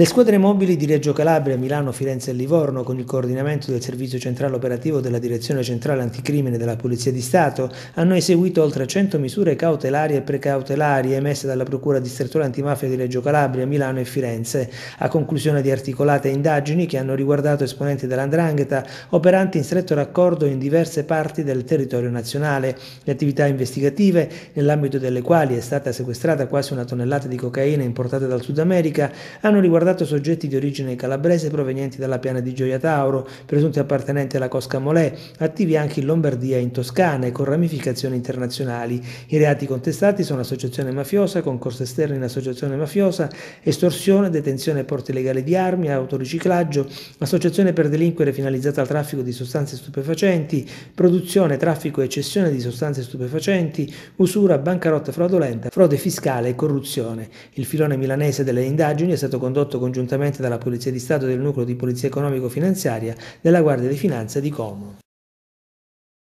Le squadre mobili di Reggio Calabria, Milano, Firenze e Livorno, con il coordinamento del Servizio Centrale Operativo della Direzione Centrale Anticrimine della Polizia di Stato, hanno eseguito oltre 100 misure cautelari e precautelari emesse dalla Procura distrettuale antimafia di Reggio Calabria, Milano e Firenze, a conclusione di articolate indagini che hanno riguardato esponenti dell'Andrangheta operanti in stretto raccordo in diverse parti del territorio nazionale. Le attività investigative, nell'ambito delle quali è stata sequestrata quasi una tonnellata di cocaina importata dal Sud America, hanno riguardato soggetti di origine calabrese provenienti dalla piana di Gioia Tauro, presunti appartenenti alla Cosca Molè, attivi anche in Lombardia e in Toscana e con ramificazioni internazionali. I reati contestati sono associazione mafiosa, concorso esterno in associazione mafiosa, estorsione, detenzione e porte illegali di armi, autoriciclaggio, associazione per delinquere finalizzata al traffico di sostanze stupefacenti, produzione, traffico e cessione di sostanze stupefacenti, usura, bancarotta fraudolenta, frode fiscale e corruzione. Il filone milanese delle indagini è stato condotto congiuntamente dalla Polizia di Stato del Nucleo di Polizia Economico-Finanziaria della Guardia di Finanza di Como.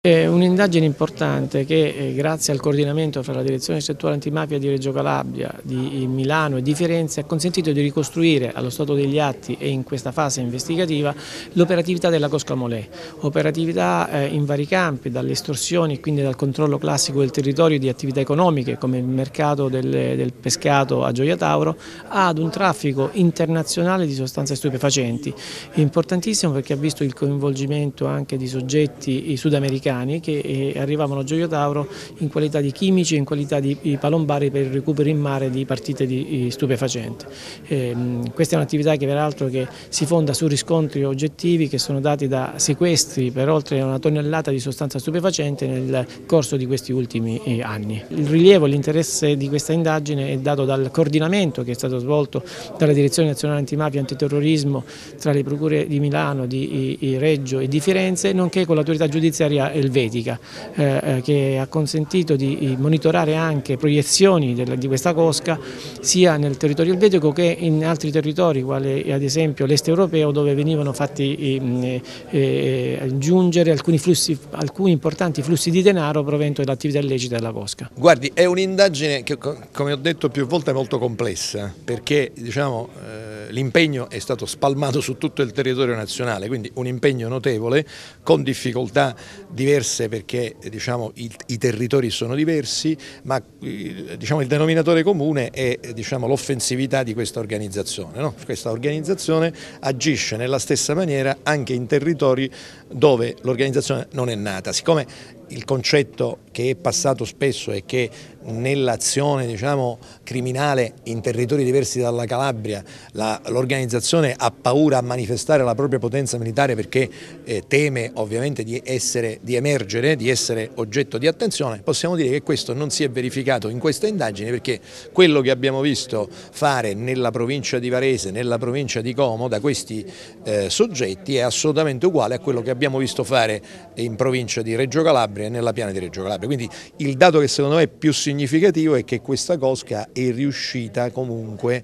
È un'indagine importante che eh, grazie al coordinamento fra la Direzione Distrettuale Antimafia di Reggio Calabria, di Milano e di Firenze ha consentito di ricostruire allo stato degli atti e in questa fase investigativa l'operatività della Cosca Molè, operatività eh, in vari campi, dalle estorsioni, quindi dal controllo classico del territorio di attività economiche come il mercato del pescato a Gioia Tauro, ad un traffico internazionale di sostanze stupefacenti, importantissimo perché ha visto il coinvolgimento anche di soggetti sudamericani americani che eh, arrivavano a Gioia Tauro in qualità di chimici e in qualità di palombari per il recupero in mare di partite di stupefacenti. Eh, questa è un'attività che peraltro che si fonda su riscontri oggettivi che sono dati da sequestri per oltre una tonnellata di sostanza stupefacente nel corso di questi ultimi eh, anni. Il rilievo e l'interesse di questa indagine è dato dal coordinamento che è stato svolto dalla Direzione Nazionale Antimafia e Antiterrorismo tra le procure di Milano, di Reggio e di Firenze, nonché con l'autorità giudiziaria elvetica eh, eh, che ha consentito di monitorare anche proiezioni di questa cosca sia nel territorio elvetico che in altri territori quali ad esempio l'est europeo dove venivano fatti eh, eh, giungere alcuni, flussi, alcuni importanti flussi di denaro provento dall'attività illecita della cosca. Guardi è un'indagine che come ho detto più volte è molto complessa perché diciamo, eh, l'impegno è stato spalmato su tutto il territorio nazionale quindi un impegno notevole con difficoltà diverse diverse perché diciamo, i, i, territori sono diversi, ma diciamo, il denominatore comune è diciamo, l'offensività di questa organizzazione. No? Questa organizzazione agisce nella stessa maniera anche in territori dove l'organizzazione non è nata. Siccome il concetto che è passato spesso è che nell'azione diciamo, criminale in territori diversi dalla Calabria l'organizzazione ha paura a manifestare la propria potenza militare perché eh, teme ovviamente di, essere, di emergere, di essere oggetto di attenzione, possiamo dire che questo non si è verificato in questa indagine perché quello che abbiamo visto fare nella provincia di Varese, nella provincia di Como da questi eh, soggetti è assolutamente uguale a quello che abbiamo visto fare in provincia di Reggio Calabria e nella piana di Reggio Calabria. Quindi il dato che secondo me è più significativo è che questa cosca è riuscita comunque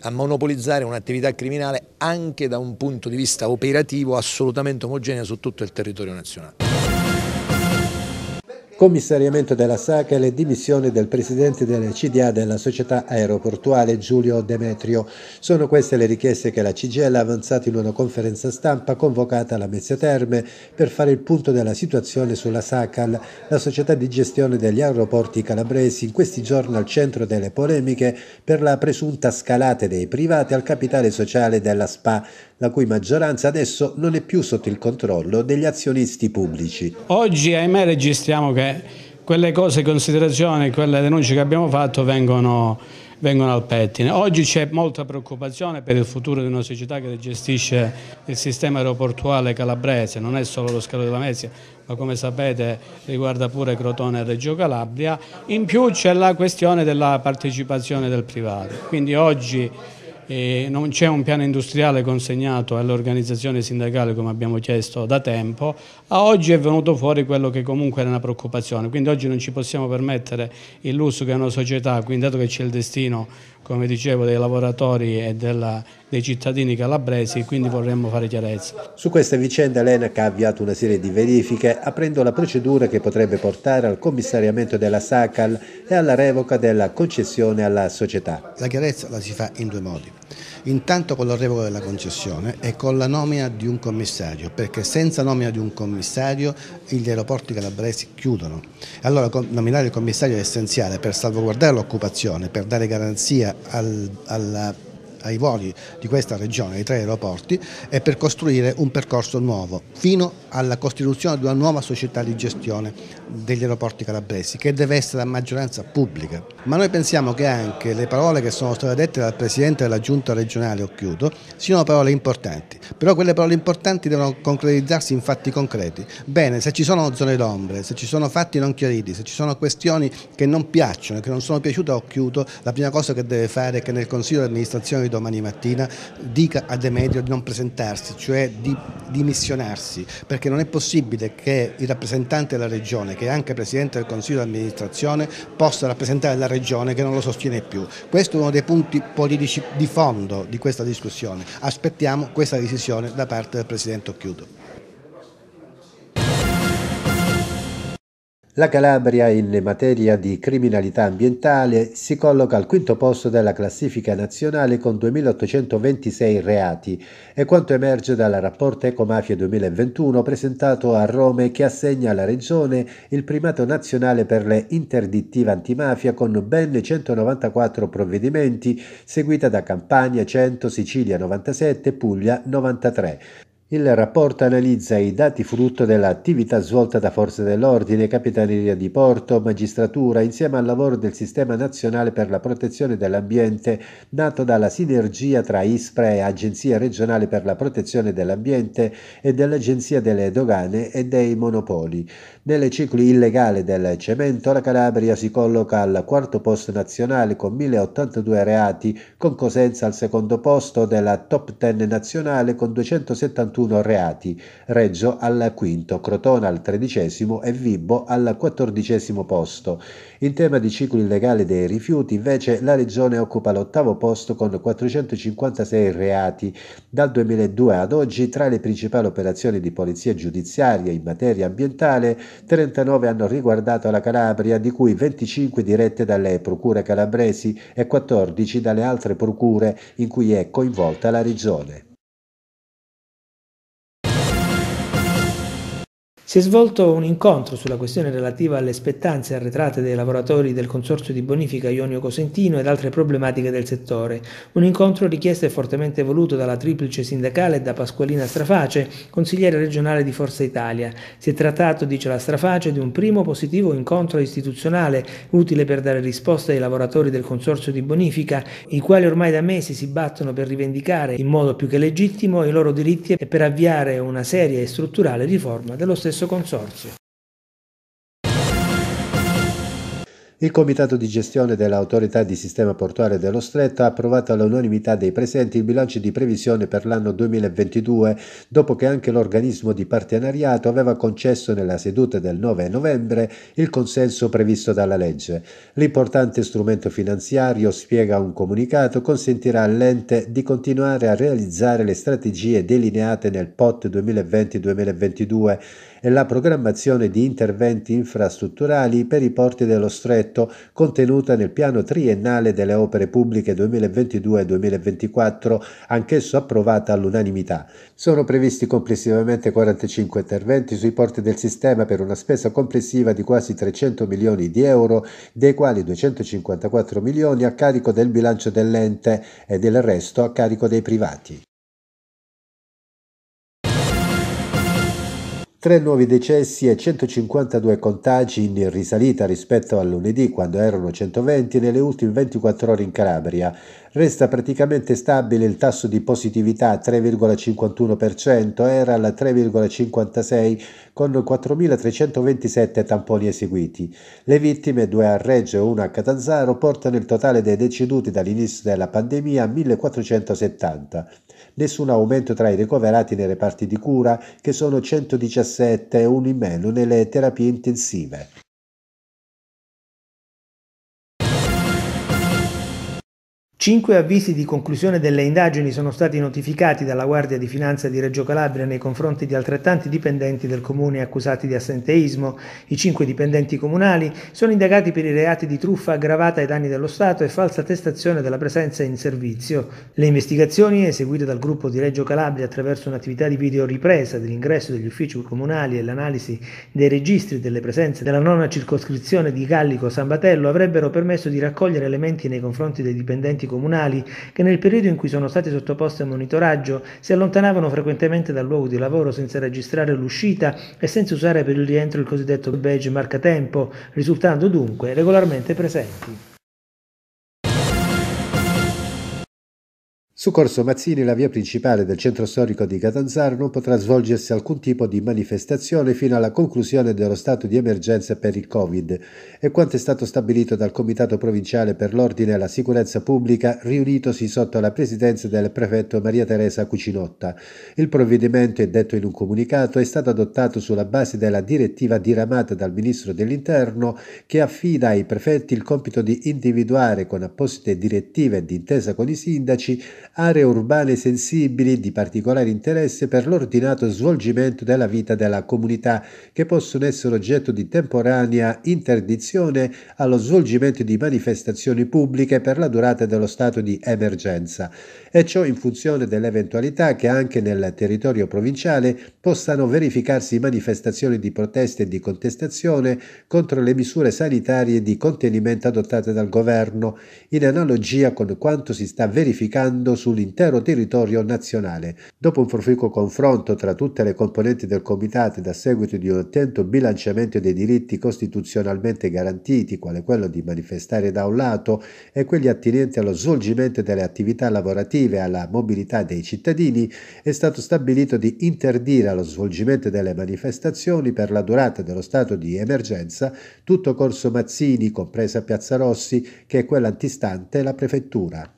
a monopolizzare un'attività criminale anche da un punto di vista operativo assolutamente omogenea su tutto il territorio nazionale. Commissariamento della SACA e le dimissioni del presidente della CDA della società aeroportuale Giulio Demetrio. Sono queste le richieste che la CGL ha avanzato in una conferenza stampa convocata alla Mezzia Terme per fare il punto della situazione sulla SACAL, la società di gestione degli aeroporti calabresi, in questi giorni al centro delle polemiche per la presunta scalata dei privati al capitale sociale della SPA, la cui maggioranza adesso non è più sotto il controllo degli azionisti pubblici. Oggi ahimè registriamo che quelle cose, considerazioni, quelle denunce che abbiamo fatto vengono, vengono al pettine. Oggi c'è molta preoccupazione per il futuro di una società che gestisce il sistema aeroportuale calabrese, non è solo lo scalo della Mezia, ma come sapete riguarda pure Crotone e Reggio Calabria. In più c'è la questione della partecipazione del privato. Quindi oggi e non c'è un piano industriale consegnato alle organizzazioni sindacali come abbiamo chiesto da tempo, a oggi è venuto fuori quello che comunque era una preoccupazione, quindi oggi non ci possiamo permettere il lusso che una società, quindi dato che c'è il destino, come dicevo, dei lavoratori e della, dei cittadini calabresi, quindi vorremmo fare chiarezza. Su questa vicenda l'ENAC ha avviato una serie di verifiche, aprendo la procedura che potrebbe portare al commissariamento della SACAL e alla revoca della concessione alla società. La chiarezza la si fa in due modi. Intanto con la revoca della concessione e con la nomina di un commissario, perché senza nomina di un commissario gli aeroporti calabresi chiudono. Allora nominare il commissario è essenziale per salvaguardare l'occupazione, per dare garanzia al, alla ai voli di questa regione, ai tre aeroporti, e per costruire un percorso nuovo, fino alla costituzione di una nuova società di gestione degli aeroporti calabresi, che deve essere a maggioranza pubblica. Ma noi pensiamo che anche le parole che sono state dette dal Presidente della Giunta regionale, o chiudo, siano parole importanti, però quelle parole importanti devono concretizzarsi in fatti concreti. Bene, se ci sono zone d'ombre, se ci sono fatti non chiariti, se ci sono questioni che non piacciono, che non sono piaciute a Occhiuto, la prima cosa che deve fare è che nel Consiglio di amministrazione di domani mattina dica a Demetrio di non presentarsi, cioè di dimissionarsi, perché non è possibile che il rappresentante della Regione, che è anche Presidente del Consiglio di amministrazione, possa rappresentare la Regione che non lo sostiene più. Questo è uno dei punti politici di fondo di questa discussione. Aspettiamo questa decisione da parte del Presidente Occhiuto. La Calabria in materia di criminalità ambientale si colloca al quinto posto della classifica nazionale con 2.826 reati e quanto emerge dal rapporto Ecomafia 2021 presentato a Roma che assegna alla Regione il primato nazionale per le interdittive antimafia con ben 194 provvedimenti, seguita da Campania 100, Sicilia 97, Puglia 93. Il rapporto analizza i dati frutto dell'attività svolta da forze dell'ordine, capitaneria di porto, magistratura, insieme al lavoro del Sistema Nazionale per la Protezione dell'Ambiente, nato dalla sinergia tra ISPRA e Agenzia Regionale per la Protezione dell'Ambiente e dell'Agenzia delle Dogane e dei Monopoli. Nelle cicli illegale del cemento la Calabria si colloca al quarto posto nazionale con 1082 reati, con Cosenza al secondo posto della top 10 nazionale con 271 reati, Reggio al quinto, Crotona al tredicesimo e Vibbo al quattordicesimo posto. In tema di ciclo illegale dei rifiuti, invece, la Regione occupa l'ottavo posto con 456 reati. Dal 2002 ad oggi, tra le principali operazioni di polizia giudiziaria in materia ambientale, 39 hanno riguardato la Calabria, di cui 25 dirette dalle procure calabresi e 14 dalle altre procure in cui è coinvolta la Regione. Si è svolto un incontro sulla questione relativa alle spettanze arretrate dei lavoratori del Consorzio di Bonifica Ionio Cosentino ed altre problematiche del settore. Un incontro richiesto e fortemente voluto dalla triplice sindacale e da Pasqualina Straface, consigliere regionale di Forza Italia. Si è trattato, dice la Straface, di un primo positivo incontro istituzionale utile per dare risposta ai lavoratori del Consorzio di Bonifica, i quali ormai da mesi si battono per rivendicare in modo più che legittimo i loro diritti e per avviare una seria e strutturale riforma dello stesso stesso consorzio. Il Comitato di gestione dell'Autorità di Sistema Portuale dello Stretto ha approvato all'unanimità dei presenti il bilancio di previsione per l'anno 2022, dopo che anche l'organismo di partenariato aveva concesso nella seduta del 9 novembre il consenso previsto dalla legge. L'importante strumento finanziario, spiega un comunicato, consentirà all'ente di continuare a realizzare le strategie delineate nel POT 2020-2022 e la programmazione di interventi infrastrutturali per i porti dello Stretto contenuta nel piano triennale delle opere pubbliche 2022-2024, anch'esso approvata all'unanimità. Sono previsti complessivamente 45 interventi sui porti del sistema per una spesa complessiva di quasi 300 milioni di euro, dei quali 254 milioni a carico del bilancio dell'ente e del resto a carico dei privati. Tre nuovi decessi e 152 contagi in risalita rispetto a lunedì, quando erano 120, nelle ultime 24 ore in Calabria. Resta praticamente stabile il tasso di positività 3,51%, era al 3,56% con 4.327 tamponi eseguiti. Le vittime, due a Reggio e una a Catanzaro, portano il totale dei deceduti dall'inizio della pandemia a 1.470 nessun aumento tra i ricoverati nei reparti di cura, che sono 117 e uno in meno nelle terapie intensive. Cinque avvisi di conclusione delle indagini sono stati notificati dalla Guardia di Finanza di Reggio Calabria nei confronti di altrettanti dipendenti del comune accusati di assenteismo. I cinque dipendenti comunali sono indagati per i reati di truffa aggravata ai danni dello Stato e falsa attestazione della presenza in servizio. Le investigazioni, eseguite dal gruppo di Reggio Calabria attraverso un'attività di video ripresa dell'ingresso degli uffici comunali e l'analisi dei registri delle presenze della nona circoscrizione di Gallico San Batello, avrebbero permesso di raccogliere elementi nei confronti dei dipendenti comunali che nel periodo in cui sono stati sottoposti a monitoraggio si allontanavano frequentemente dal luogo di lavoro senza registrare l'uscita e senza usare per il rientro il cosiddetto badge marcatempo, risultando dunque regolarmente presenti. Su Corso Mazzini, la via principale del centro storico di Catanzaro, non potrà svolgersi alcun tipo di manifestazione fino alla conclusione dello stato di emergenza per il Covid e quanto è stato stabilito dal Comitato Provinciale per l'Ordine e la Sicurezza Pubblica, riunitosi sotto la presidenza del prefetto Maria Teresa Cucinotta. Il provvedimento, è detto in un comunicato, è stato adottato sulla base della direttiva diramata dal Ministro dell'Interno che affida ai prefetti il compito di individuare con apposite direttive d'intesa con i sindaci aree urbane sensibili di particolare interesse per l'ordinato svolgimento della vita della comunità che possono essere oggetto di temporanea interdizione allo svolgimento di manifestazioni pubbliche per la durata dello stato di emergenza. E ciò in funzione dell'eventualità che anche nel territorio provinciale possano verificarsi manifestazioni di protesta e di contestazione contro le misure sanitarie di contenimento adottate dal governo, in analogia con quanto si sta verificando sull'intero territorio nazionale. Dopo un proficuo confronto tra tutte le componenti del comitato ed a seguito di un attento bilanciamento dei diritti costituzionalmente garantiti, quale quello di manifestare da un lato, e quelli attinenti allo svolgimento delle attività lavorative e alla mobilità dei cittadini, è stato stabilito di interdire allo svolgimento delle manifestazioni per la durata dello stato di emergenza tutto Corso Mazzini, compresa Piazza Rossi, che è quella antistante la prefettura.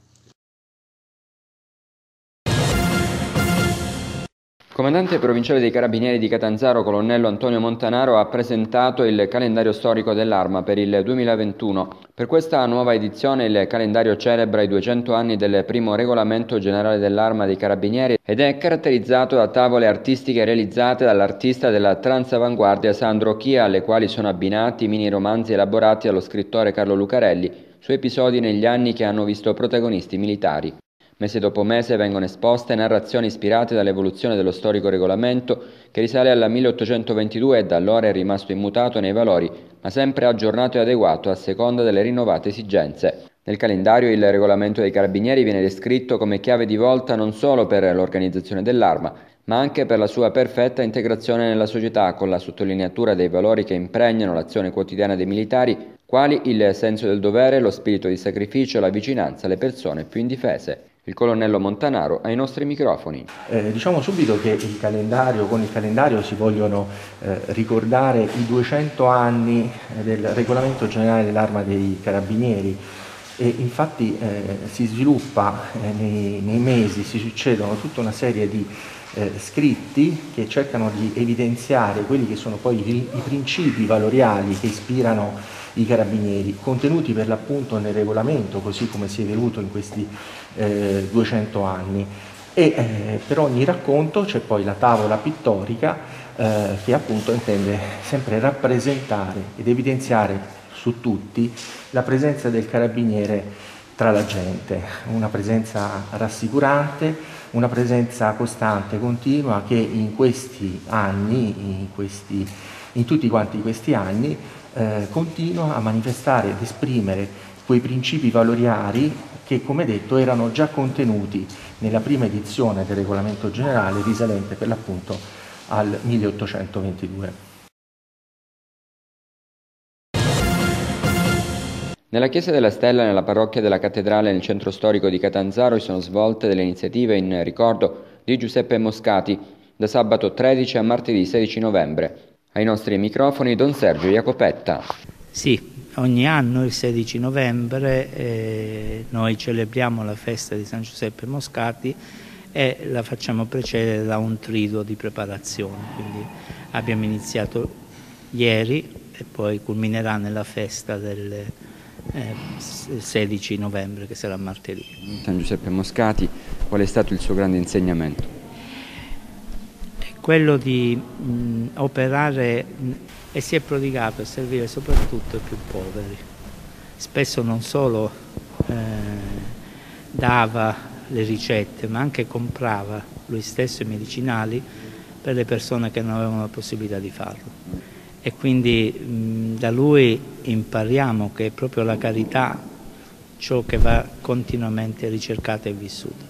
Comandante provinciale dei Carabinieri di Catanzaro, colonnello Antonio Montanaro, ha presentato il calendario storico dell'arma per il 2021. Per questa nuova edizione il calendario celebra i 200 anni del primo regolamento generale dell'arma dei Carabinieri ed è caratterizzato da tavole artistiche realizzate dall'artista della transavanguardia Sandro Chia, alle quali sono abbinati mini romanzi elaborati dallo scrittore Carlo Lucarelli su episodi negli anni che hanno visto protagonisti militari. Mese dopo mese vengono esposte narrazioni ispirate dall'evoluzione dello storico regolamento che risale al 1822 e da allora è rimasto immutato nei valori, ma sempre aggiornato e adeguato a seconda delle rinnovate esigenze. Nel calendario il regolamento dei carabinieri viene descritto come chiave di volta non solo per l'organizzazione dell'arma, ma anche per la sua perfetta integrazione nella società, con la sottolineatura dei valori che impregnano l'azione quotidiana dei militari, quali il senso del dovere, lo spirito di sacrificio la vicinanza alle persone più indifese il colonnello Montanaro ai nostri microfoni. Eh, diciamo subito che il con il calendario si vogliono eh, ricordare i 200 anni eh, del regolamento generale dell'arma dei carabinieri e infatti eh, si sviluppa eh, nei, nei, mesi, si succedono tutta una serie di eh, scritti che cercano di evidenziare quelli che sono poi i, i principi valoriali che ispirano i carabinieri, contenuti per l'appunto nel regolamento, così come si è venuto in questi eh, 200 anni. E eh, per ogni racconto c'è poi la tavola pittorica eh, che appunto intende sempre rappresentare ed evidenziare su tutti la presenza del carabiniere tra la gente, una presenza rassicurante, una presenza costante, continua che in questi anni, in, questi, in tutti quanti questi anni, eh, continua a manifestare ed esprimere quei principi valoriali che, come detto, erano già contenuti nella prima edizione del regolamento generale risalente per l'appunto al 1822. Nella chiesa della Stella, nella parrocchia della cattedrale nel centro storico di Catanzaro, si sono svolte delle iniziative in ricordo di Giuseppe Moscati da sabato 13 a martedì 16 novembre. Ai nostri microfoni Don Sergio Jacopetta. Sì, ogni anno il 16 novembre eh, noi celebriamo la festa di San Giuseppe Moscati e la facciamo precedere da un triduo di preparazione. Quindi abbiamo iniziato ieri e poi culminerà nella festa del, eh, 16 novembre che sarà martedì. San Giuseppe Moscati, qual è stato il suo grande insegnamento? Quello di mh, operare mh, e si è prodigato a servire soprattutto i più poveri. Spesso non solo eh, dava le ricette, ma anche comprava lui stesso i medicinali per le persone che non avevano la possibilità di farlo. E quindi da lui impariamo che è proprio la carità ciò che va continuamente ricercata e vissuta.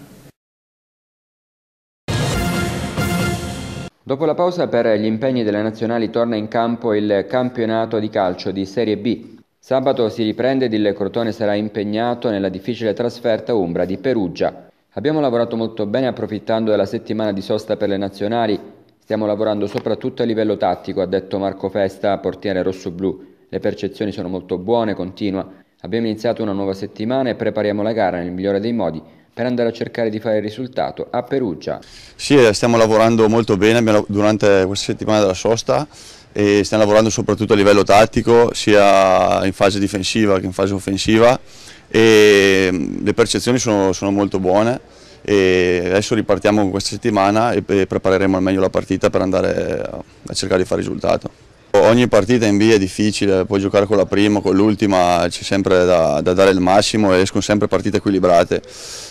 Dopo la pausa per gli impegni delle nazionali torna in campo il campionato di calcio di Serie B. Sabato si riprende ed il Crotone sarà impegnato nella difficile trasferta umbra di Perugia. Abbiamo lavorato molto bene approfittando della settimana di sosta per le nazionali. Stiamo lavorando soprattutto a livello tattico, ha detto Marco Festa, portiere rossoblu. Le percezioni sono molto buone, continua. Abbiamo iniziato una nuova settimana e prepariamo la gara nel migliore dei modi per andare a cercare di fare il risultato a Perugia. Sì, eh, stiamo lavorando molto bene durante questa settimana della sosta e stiamo lavorando soprattutto a livello tattico, sia in fase difensiva che in fase offensiva e mm, le percezioni sono, sono molto buone e adesso ripartiamo questa settimana e prepareremo al meglio la partita per andare a cercare di fare risultato. Ogni partita in B è difficile, puoi giocare con la prima, con l'ultima, c'è sempre da, da, dare il massimo e escono sempre partite equilibrate.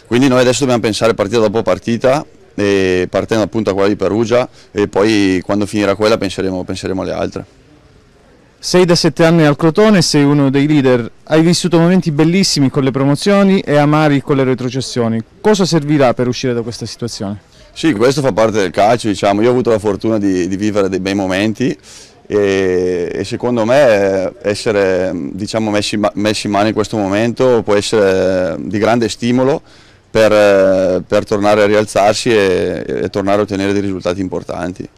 Quindi noi adesso dobbiamo pensare partita dopo partita, partendo appunto da quella di Perugia e poi quando finirà quella penseremo, penseremo alle altre. Sei da sette anni al Crotone, sei uno dei leader, hai vissuto momenti bellissimi con le promozioni e amari con le retrocessioni. Cosa servirà per uscire da questa situazione? Sì, questo fa parte del calcio, diciamo. io ho avuto la fortuna di, di vivere dei bei momenti e, e secondo me essere diciamo, messi, messi in mano in questo momento può essere di grande stimolo per, per tornare a rialzarsi e, e tornare a ottenere dei risultati importanti.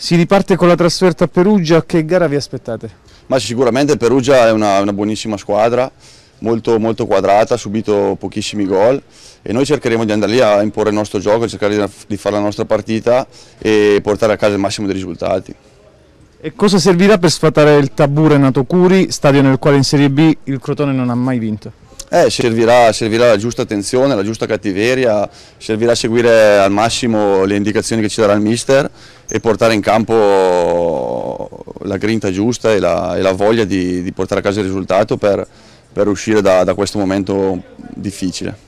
Si riparte con la trasferta a Perugia, che gara vi aspettate? Ma sicuramente Perugia è una, una buonissima squadra, molto, molto, quadrata, ha subito pochissimi gol e noi cercheremo di andare lì a imporre il nostro gioco, cercare di, di fare la nostra partita e portare a casa il massimo dei risultati. E cosa servirà per sfatare il tabù Renato Curi, stadio nel quale in Serie B il Crotone non ha mai vinto? Eh, servirà, servirà, la giusta attenzione, la giusta cattiveria, servirà seguire al massimo le indicazioni che ci darà il mister e portare in campo la grinta giusta e la, e la voglia di, di, portare a casa il risultato per, per uscire da, da questo momento difficile.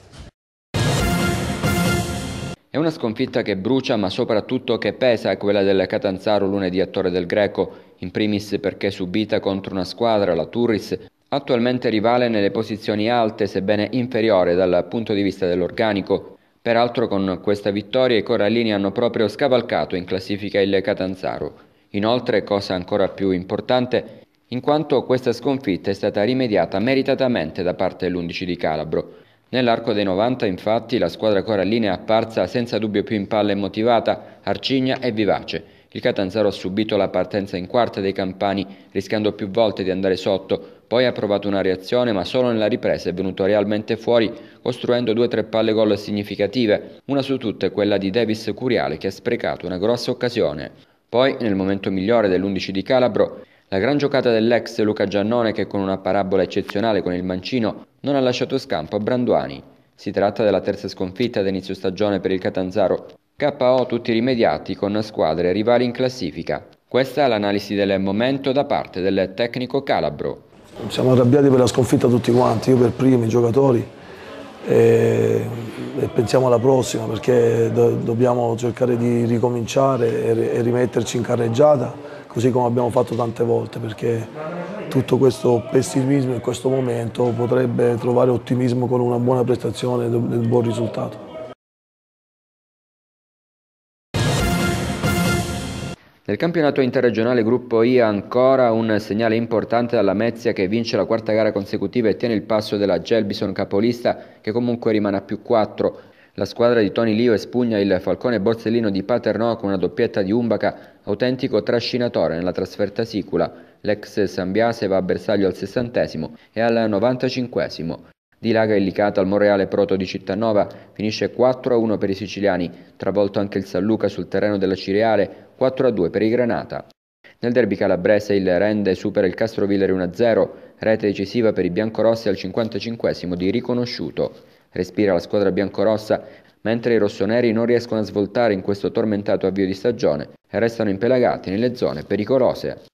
È una sconfitta che brucia ma soprattutto che pesa quella del Catanzaro lunedì a Torre del Greco, in primis perché subita contro una squadra, la Turris, attualmente rivale nelle posizioni alte sebbene inferiore dal punto di vista dell'organico. Peraltro con questa vittoria i corallini hanno proprio scavalcato in classifica il Catanzaro. Inoltre, cosa ancora più importante, in quanto questa sconfitta è stata rimediata meritatamente da parte dell'11 di Calabro. Nell'arco dei 90 infatti la squadra corallina è apparsa senza dubbio più in palla e motivata, arcigna e vivace. Il Catanzaro ha subito la partenza in quarta dei campani, rischiando più volte di andare sotto, poi ha provato una reazione ma solo nella ripresa è venuto realmente fuori, costruendo due o tre palle gol significative, una su tutte quella di Davis Curiale che ha sprecato una grossa occasione. Poi, nel momento migliore dell'11 di Calabro, la gran giocata dell'ex Luca Giannone che con una parabola eccezionale con il mancino non ha lasciato scampo a Branduani. Si tratta della terza sconfitta d'inizio stagione per il Catanzaro. KO tutti rimediati con squadre rivali in classifica. Questa è l'analisi del momento da parte del tecnico Calabro. Siamo arrabbiati per la sconfitta tutti quanti, io per primi, i giocatori e, e pensiamo alla prossima perché do, dobbiamo cercare di ricominciare e, e rimetterci in carreggiata così come abbiamo fatto tante volte, perché tutto questo pessimismo in questo momento potrebbe trovare ottimismo con una buona prestazione e un buon risultato. Nel campionato interregionale gruppo I ancora un segnale importante dalla Mezia che vince la quarta gara consecutiva e tiene il passo della Gelbison capolista che comunque rimane a più 4 la squadra di Tony Lio espugna il Falcone Borsellino di Paternò con una doppietta di Umbaca, autentico trascinatore nella trasferta sicula. L'ex Sambiase va a bersaglio al sessantesimo e al novantacinquesimo. Dilaga il Licata al Monreale Proto di Cittanova, finisce 4-1 per i siciliani, travolto anche il San Luca sul terreno della Cireale, 4-2 per i Granata. Nel derby calabrese il Rende supera il Castrovillere 1-0, rete decisiva per i biancorossi al 55 di riconosciuto. Respira la squadra biancorossa, mentre i rossoneri non riescono a svoltare in questo tormentato avvio di stagione e restano impelagati nelle zone pericolose.